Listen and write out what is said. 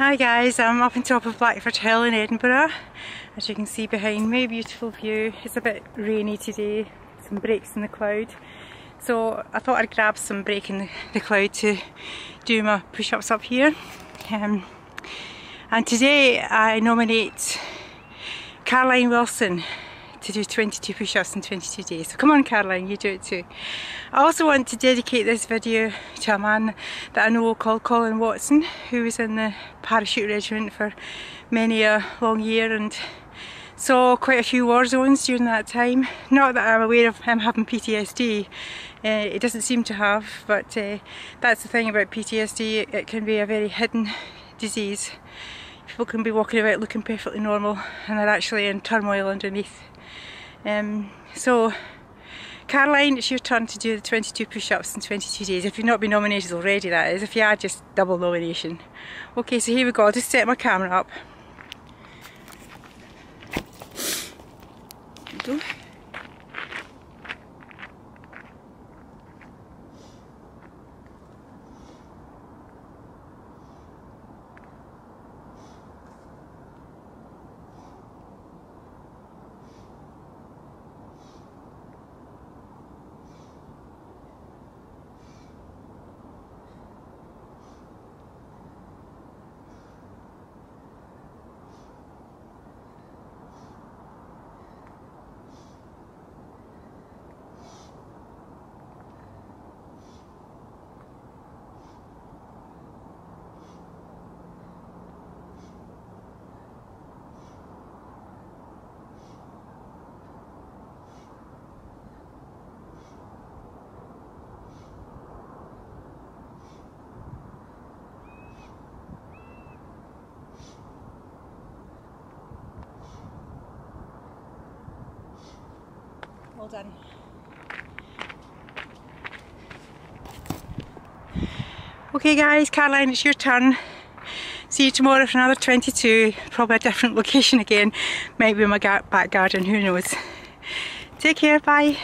Hi guys, I'm up on top of Blackford Hill in Edinburgh. As you can see behind me, beautiful view. It's a bit rainy today, some breaks in the cloud. So I thought I'd grab some break in the, cloud to do my push-ups up here. Um, and today I nominate Caroline Wilson to do 22 push-ups in 22 days. So come on Caroline, you do it too. I also want to dedicate this video to a man that I know called Colin Watson who was in the parachute regiment for many a long year and saw quite a few war zones during that time. Not that I'm aware of him having PTSD, uh, it doesn't seem to have, but uh, that's the thing about PTSD, it can be a very hidden disease. People can be walking about looking perfectly normal and they're actually in turmoil underneath. Um, so Caroline, it's your turn to do the 22 push-ups in 22 days. If you've not been nominated already, that is. If you are, just double nomination. Okay, so here we go. I'll just set my camera up. There Well done. Okay guys, Caroline, it's your turn. See you tomorrow for another 22, probably a different location again. Maybe in my back garden, who knows. Take care, bye.